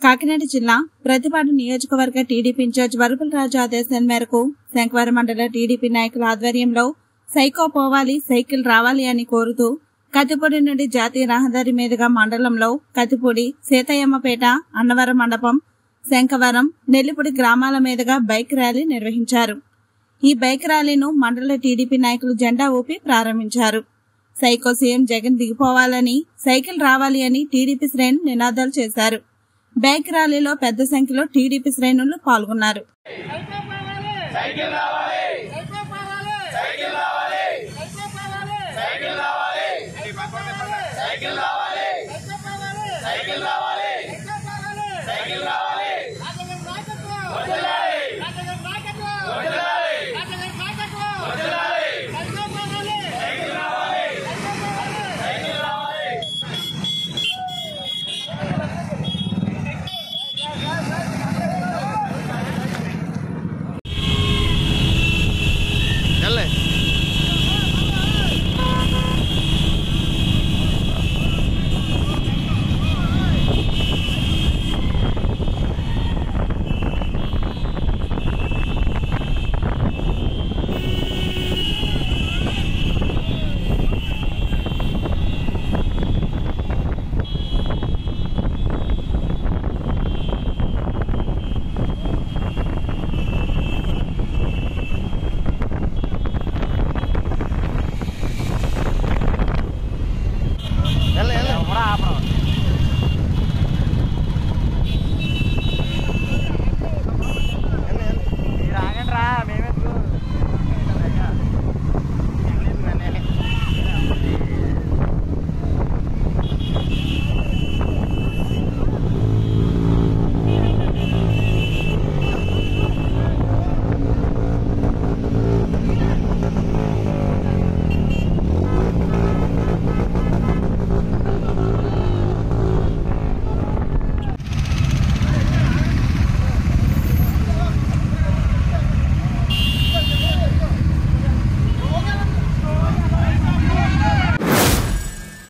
కాకినాడ జిల్లా ప్రతిపాడు నియోజకవర్గ TDP incharge Varupula రాజు ఆదేశాల మేరకు శంకవరం మండల టీడీపీ నాయకుల ఆధ్వర్యంలో సైకో పోవాలి సైకిల్ రావాలి అని కోరుతూ కత్తిపూడి నుండి జాతీయ రహదారి మీదుగా మండలంలో కత్తిపూడి సీతయ్యమ్మపేట అన్నవరం మండపం శంకవరం నెల్లిపూడి గ్రామాల మీదుగా బైక్ ర్యాలీ నిర్వహించారు. ఈ బైక్ ర్యాలీను మండల టీడీపీ నాయకులు జెండా ఊపి ప్రారంభించారు. సైకో సీఎం జగన్ దిగిపోవాలని సైకిల్ రావాలి అని టీడీపీ శ్రేణి నినాదాలు చేశారు. బైక్ ర్యాలీలో పెద్ద సంఖ్యలో టీడీపీ శ్రేణులు పాల్గొన్నారు. సైకిల్ రావాలి సైకిల్ రావాలి.